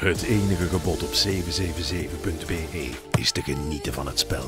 Het enige gebod op 777.be is te genieten van het spel.